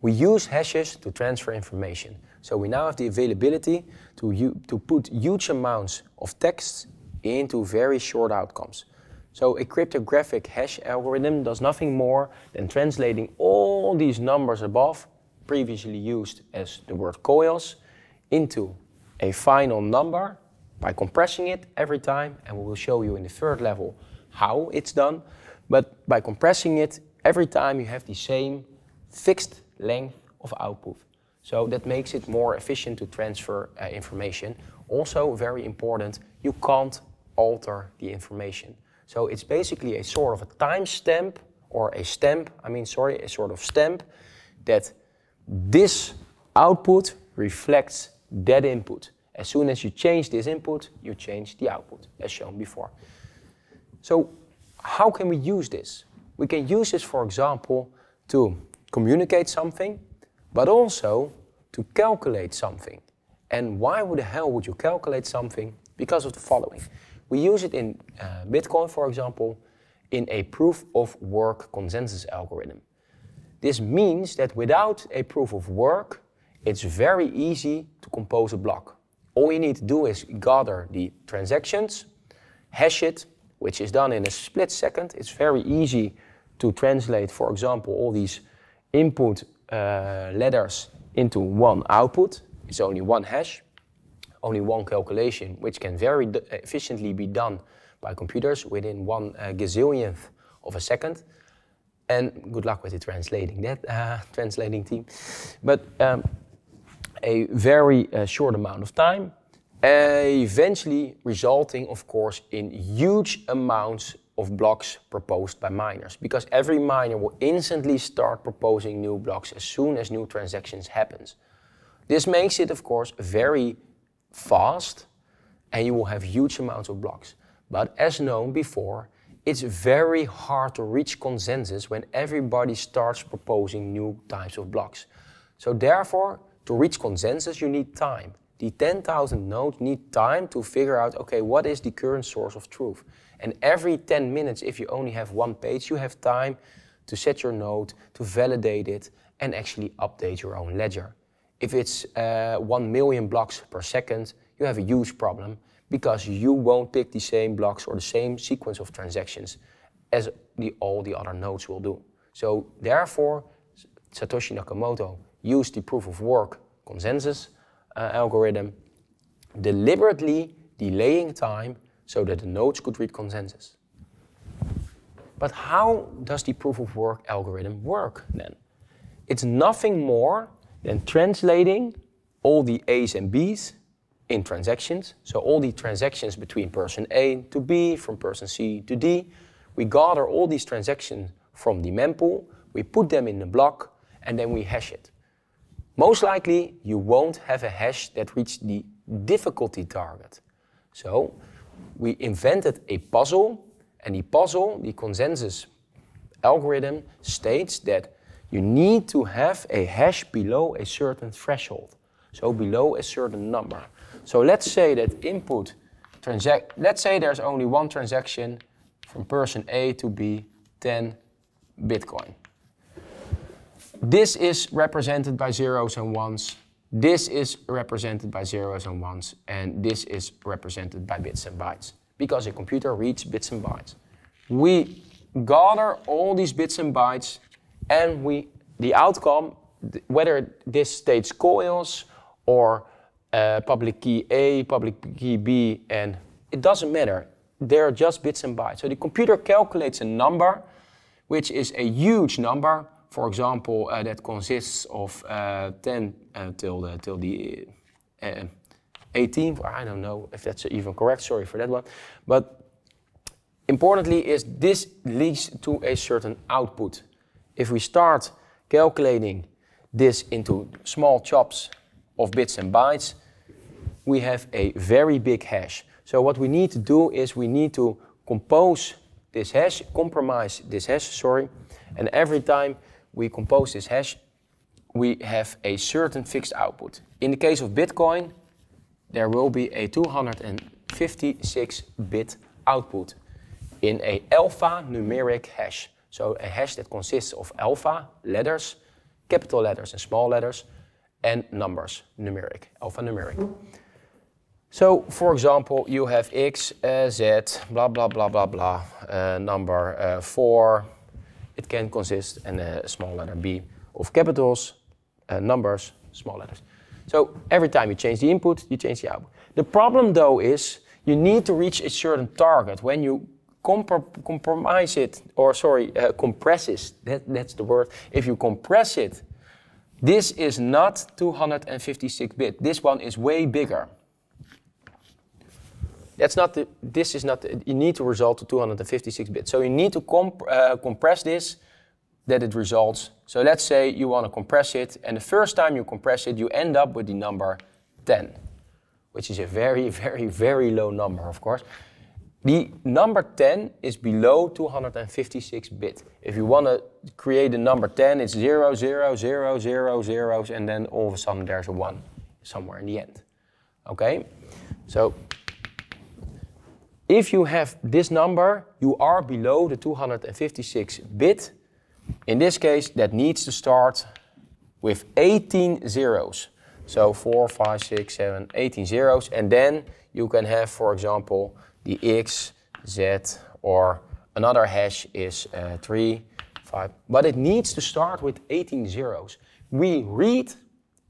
We use hashes to transfer information. So we now have the availability to, to put huge amounts of text into very short outcomes. So a cryptographic hash algorithm does nothing more than translating all these numbers above, previously used as the word coils, into a final number by compressing it every time, and we will show you in the third level how it's done. But by compressing it, every time you have the same fixed length of output. So that makes it more efficient to transfer uh, information. Also very important, you can't alter the information. So it's basically a sort of a timestamp or a stamp, I mean, sorry, a sort of stamp that this output reflects that input. As soon as you change this input, you change the output, as shown before. So how can we use this? We can use this, for example, to communicate something, but also to calculate something. And why would the hell would you calculate something? Because of the following. We use it in uh, Bitcoin, for example, in a proof of work consensus algorithm. This means that without a proof of work, it's very easy to compose a block. All you need to do is gather the transactions, hash it, which is done in a split second. It's very easy to translate, for example, all these input uh, letters into one output. It's only one hash, only one calculation, which can very efficiently be done by computers within one uh, gazillionth of a second. And good luck with the translating that uh, translating team. But um, a very uh, short amount of time, eventually resulting, of course, in huge amounts of blocks proposed by miners because every miner will instantly start proposing new blocks as soon as new transactions happens. This makes it, of course, very fast and you will have huge amounts of blocks. But as known before, it's very hard to reach consensus when everybody starts proposing new types of blocks. So therefore, to reach consensus, you need time. The 10,000 nodes need time to figure out, okay, what is the current source of truth? And every 10 minutes, if you only have one page, you have time to set your node, to validate it, and actually update your own ledger. If it's uh, 1 million blocks per second, you have a huge problem because you won't pick the same blocks or the same sequence of transactions as the, all the other nodes will do. So therefore, Satoshi Nakamoto used the proof of work consensus uh, algorithm, deliberately delaying time so that the nodes could read consensus. But how does the proof of work algorithm work then? It's nothing more than translating all the A's and B's in transactions. So all the transactions between person A to B, from person C to D. We gather all these transactions from the mempool, we put them in a block, and then we hash it. Most likely, you won't have a hash that reaches the difficulty target. So we invented a puzzle, and the puzzle, the consensus algorithm, states that you need to have a hash below a certain threshold, so below a certain number. So let's say that input transact, let's say there's only one transaction from person A to B, 10 Bitcoin. This is represented by zeros and ones this is represented by zeros and ones, and this is represented by bits and bytes, because a computer reads bits and bytes. We gather all these bits and bytes, and we the outcome, whether this states coils or uh, public key A, public key B, and it doesn't matter. They're just bits and bytes. So the computer calculates a number, which is a huge number, for example, uh, that consists of uh, 10 uh, till the, till the 18th, I don't know if that's even correct, sorry for that one. But importantly is this leads to a certain output. If we start calculating this into small chops of bits and bytes, we have a very big hash. So what we need to do is we need to compose this hash, compromise this hash, sorry, and every time we compose this hash, we have a certain fixed output. In the case of Bitcoin, there will be a 256-bit output in a alpha numeric hash. So a hash that consists of alpha letters capital letters and small letters, and numbers, numeric, alphanumeric. So, for example, you have x, uh, z, blah, blah, blah, blah, blah, uh, number uh, 4. It can consist in a small letter b of capitals, uh, numbers, small letters. So every time you change the input, you change the output. The problem though is you need to reach a certain target. When you compromise it, or sorry, uh, compress it, that, that's the word. If you compress it, this is not 256 bit. This one is way bigger. That's not the, this is not, the, you need to result to 256 bits. So you need to comp, uh, compress this that it results. So let's say you want to compress it, and the first time you compress it, you end up with the number 10, which is a very, very, very low number, of course. The number 10 is below 256 bit. If you want to create a number 10, it's 0, 0, 0, 0, zeros, and then all of a sudden there's a 1 somewhere in the end. Okay? So if you have this number, you are below the 256 bit. In this case, that needs to start with 18 zeros. So 4, 5, 6, 7, 18 zeros. And then you can have, for example, the x, z, or another hash is uh, 3, 5. But it needs to start with 18 zeros. We read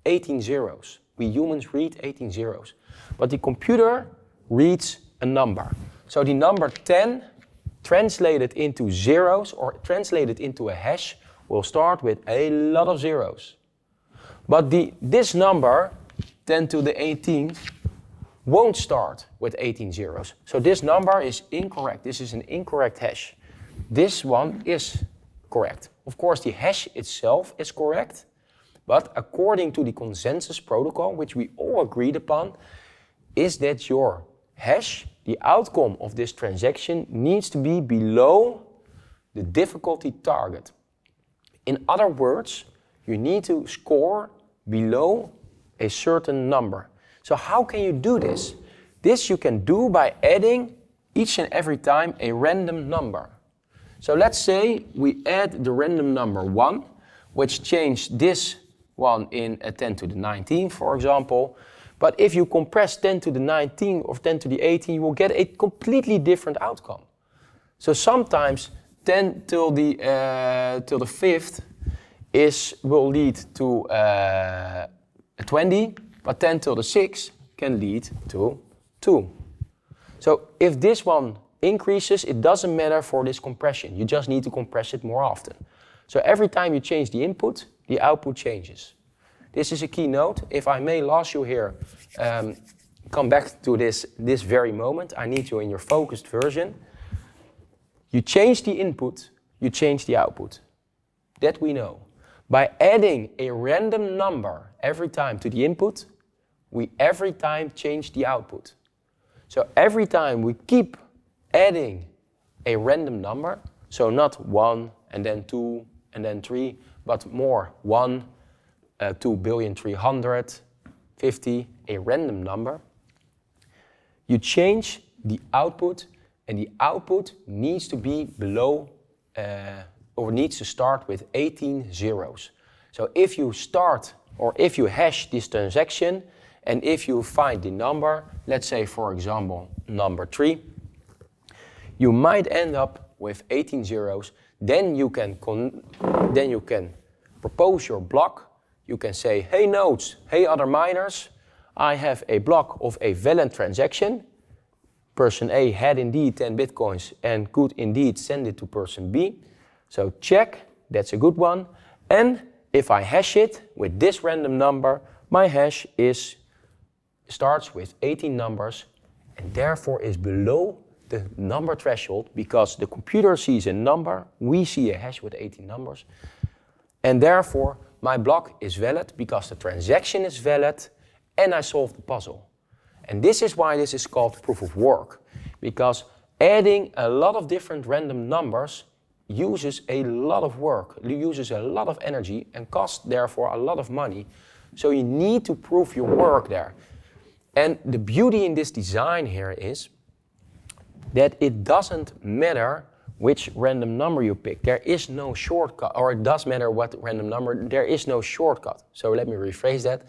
18 zeros. We humans read 18 zeros. But the computer reads a number. So the number 10 translated into zeros or translated into a hash will start with a lot of zeros. But the, this number, 10 to the 18th, won't start with 18 zeros. So this number is incorrect. This is an incorrect hash. This one is correct. Of course, the hash itself is correct, but according to the consensus protocol, which we all agreed upon, is that your hash the outcome of this transaction needs to be below the difficulty target. In other words, you need to score below a certain number. So how can you do this? This you can do by adding each and every time a random number. So let's say we add the random number 1, which changed this one in a 10 to the 19, for example, but if you compress 10 to the 19 or 10 to the 18, you will get a completely different outcome. So sometimes 10 till the, uh, till the fifth is, will lead to uh, 20, but 10 till the sixth can lead to 2. So if this one increases, it doesn't matter for this compression. You just need to compress it more often. So every time you change the input, the output changes. This is a key note. If I may last you here, um, come back to this, this very moment. I need you in your focused version. You change the input, you change the output. That we know. By adding a random number every time to the input, we every time change the output. So every time we keep adding a random number, so not 1 and then 2 and then 3, but more 1, uh, 2 billion 350, a random number, you change the output and the output needs to be below uh, or needs to start with 18 zeros. So if you start or if you hash this transaction and if you find the number, let's say for example number 3, you might end up with 18 zeros. Then you can, then you can propose your block you can say, hey nodes, hey other miners, I have a block of a valid transaction. Person A had indeed 10 bitcoins and could indeed send it to person B. So check, that's a good one. And if I hash it with this random number, my hash is starts with 18 numbers and therefore is below the number threshold because the computer sees a number, we see a hash with 18 numbers, and therefore my block is valid because the transaction is valid and I solved the puzzle. And this is why this is called proof of work. Because adding a lot of different random numbers uses a lot of work, uses a lot of energy and costs therefore a lot of money. So you need to prove your work there. And the beauty in this design here is that it doesn't matter which random number you pick. There is no shortcut, or it does matter what random number, there is no shortcut. So let me rephrase that.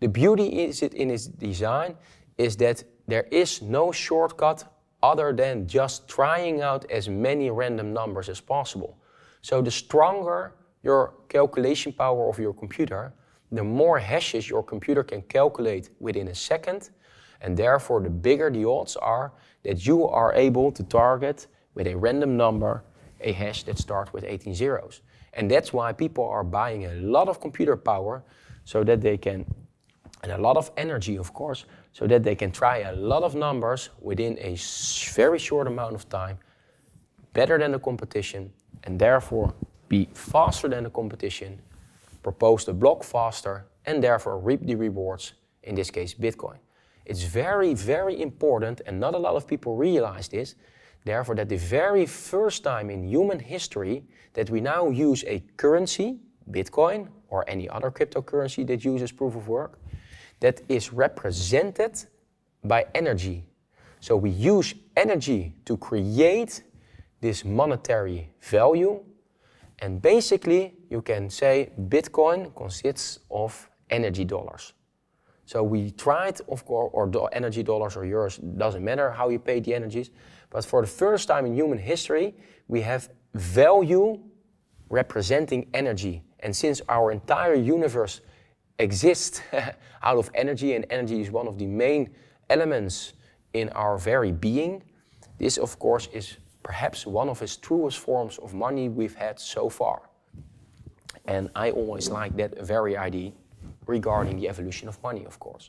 The beauty is it in its design is that there is no shortcut other than just trying out as many random numbers as possible. So the stronger your calculation power of your computer, the more hashes your computer can calculate within a second, and therefore the bigger the odds are that you are able to target with a random number a hash that starts with 18 zeros. And that's why people are buying a lot of computer power so that they can, and a lot of energy of course, so that they can try a lot of numbers within a very short amount of time, better than the competition, and therefore be faster than the competition, propose the block faster, and therefore reap the rewards, in this case Bitcoin. It's very, very important, and not a lot of people realize this, therefore that the very first time in human history that we now use a currency, Bitcoin, or any other cryptocurrency that uses proof of work, that is represented by energy. So we use energy to create this monetary value. And basically, you can say Bitcoin consists of energy dollars. So we tried, of course, or energy dollars or euros, doesn't matter how you pay the energies. But for the first time in human history, we have value representing energy. And since our entire universe exists out of energy, and energy is one of the main elements in our very being. This, of course, is perhaps one of its truest forms of money we've had so far. And I always like that very idea regarding the evolution of money, of course.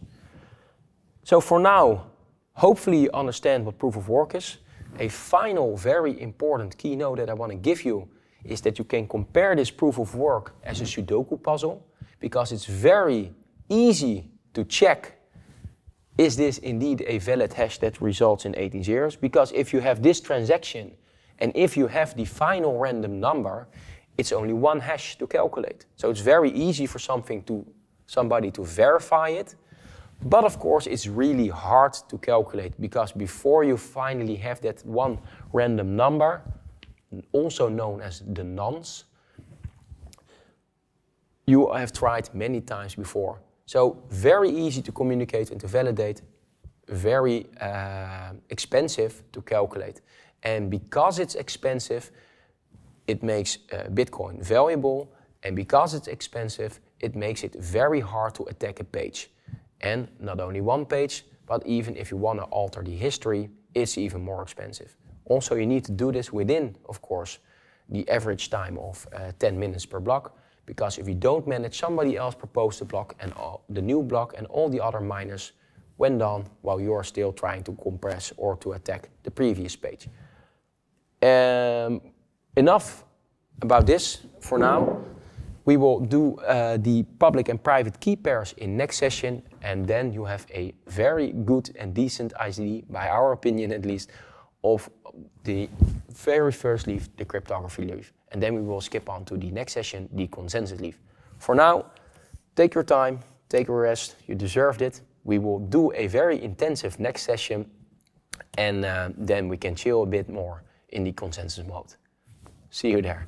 So for now, hopefully you understand what proof of work is. A final very important keynote that I want to give you is that you can compare this proof of work as a Sudoku puzzle because it's very easy to check is this indeed a valid hash that results in 18 zeros? Because if you have this transaction and if you have the final random number, it's only one hash to calculate. So it's very easy for something to somebody to verify it. But of course, it's really hard to calculate because before you finally have that one random number, also known as the nonce, you have tried many times before. So very easy to communicate and to validate, very uh, expensive to calculate. And because it's expensive, it makes uh, Bitcoin valuable. And because it's expensive, it makes it very hard to attack a page. And not only one page, but even if you want to alter the history, it's even more expensive. Also, you need to do this within, of course, the average time of uh, 10 minutes per block. Because if you don't manage, somebody else proposed the block and all, the new block and all the other miners went on while you are still trying to compress or to attack the previous page. Um, enough about this for now. We will do uh, the public and private key pairs in next session and then you have a very good and decent idea, by our opinion at least, of the very first leaf, the cryptography leaf. And then we will skip on to the next session, the consensus leaf. For now, take your time, take a rest, you deserved it. We will do a very intensive next session and uh, then we can chill a bit more in the consensus mode. See you there.